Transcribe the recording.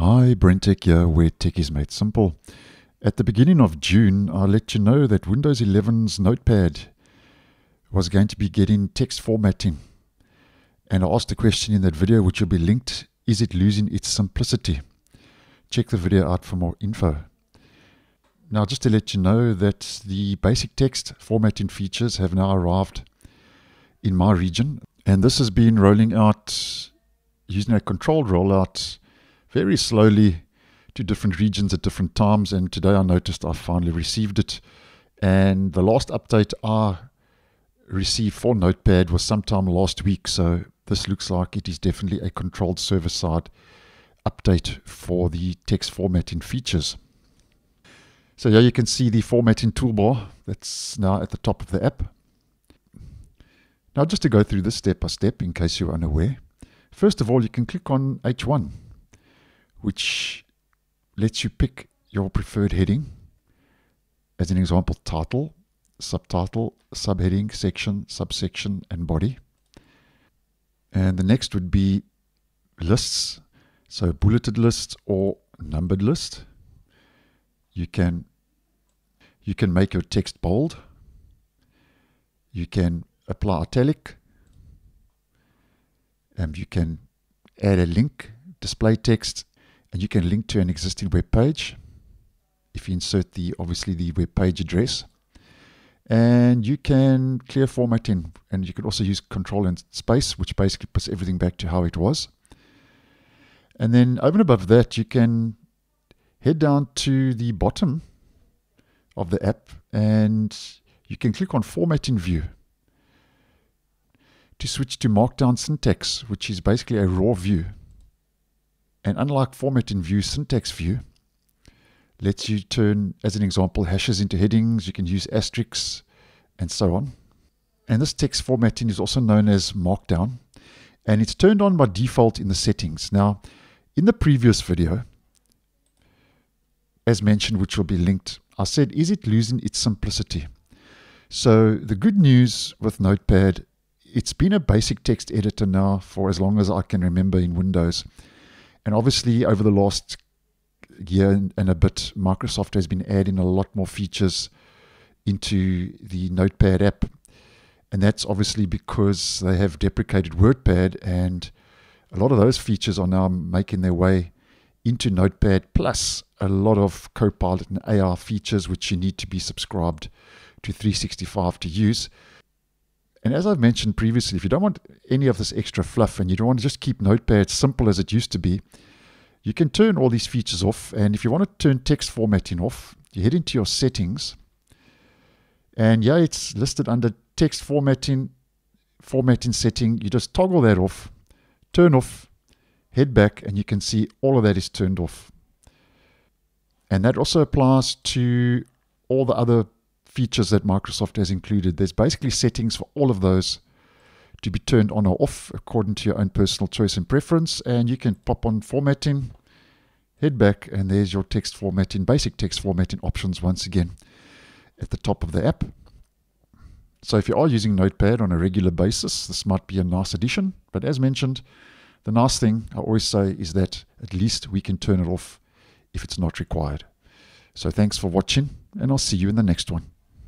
Hi, BrenTech here, where tech is made simple. At the beginning of June, I let you know that Windows 11's Notepad was going to be getting text formatting. And I asked a question in that video, which will be linked Is it losing its simplicity? Check the video out for more info. Now, just to let you know that the basic text formatting features have now arrived in my region, and this has been rolling out using a controlled rollout very slowly to different regions at different times. And today I noticed I finally received it. And the last update I received for Notepad was sometime last week. So this looks like it is definitely a controlled server side update for the text formatting features. So here you can see the formatting toolbar that's now at the top of the app. Now just to go through this step by step in case you're unaware. First of all, you can click on H1 which lets you pick your preferred heading. As an example, title, subtitle, subheading, section, subsection, and body. And the next would be lists, so bulleted list or numbered list. You can you can make your text bold. You can apply italic. And you can add a link, display text, and you can link to an existing web page. If you insert the obviously the web page address. And you can clear formatting. And you can also use control and space which basically puts everything back to how it was. And then over and above that you can head down to the bottom of the app and you can click on formatting view to switch to markdown syntax which is basically a raw view and unlike formatting view, syntax view lets you turn, as an example, hashes into headings. You can use asterisks and so on. And this text formatting is also known as Markdown. And it's turned on by default in the settings. Now, in the previous video, as mentioned, which will be linked, I said, is it losing its simplicity? So the good news with Notepad, it's been a basic text editor now for as long as I can remember in Windows. And obviously, over the last year and a bit, Microsoft has been adding a lot more features into the Notepad app. And that's obviously because they have deprecated WordPad, and a lot of those features are now making their way into Notepad, plus a lot of Copilot and AI features which you need to be subscribed to 365 to use. And as I've mentioned previously, if you don't want any of this extra fluff and you don't want to just keep Notepad simple as it used to be, you can turn all these features off. And if you want to turn text formatting off, you head into your settings. And yeah, it's listed under text formatting, formatting setting. You just toggle that off, turn off, head back, and you can see all of that is turned off. And that also applies to all the other features that Microsoft has included. There's basically settings for all of those to be turned on or off according to your own personal choice and preference. And you can pop on formatting, head back, and there's your text formatting, basic text formatting options once again at the top of the app. So if you are using Notepad on a regular basis, this might be a nice addition. But as mentioned, the nice thing I always say is that at least we can turn it off if it's not required. So thanks for watching, and I'll see you in the next one.